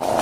you